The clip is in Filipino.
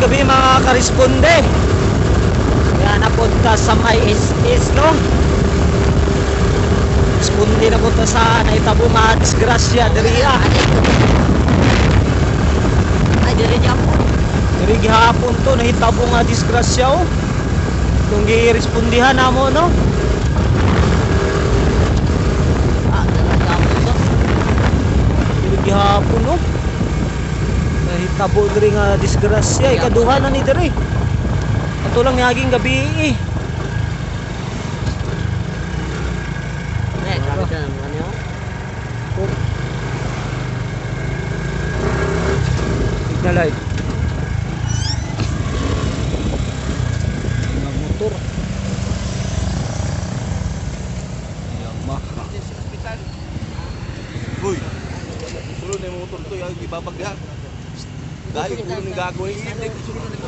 gabi mga karesponde. Yan napunta sa may is no? Responde na punta sa naitabo mga disgrasya diriya. Ay, dili niya po. Diri gihapon to nahitabo nga disgrasya oh. Kung girespondihan na mo no? Ah, talaga to. Diri gihapon no? Nahitabo diri nga disgrasya ikaduha na ni diri. Ato lang naging gabi eh. Eh, grabe ka naman yun. Signal light. Mga motor. Yamaha. Uy, sulod na yung motor to, yung ibabagya. cidade, tudo ligado com isso, tem.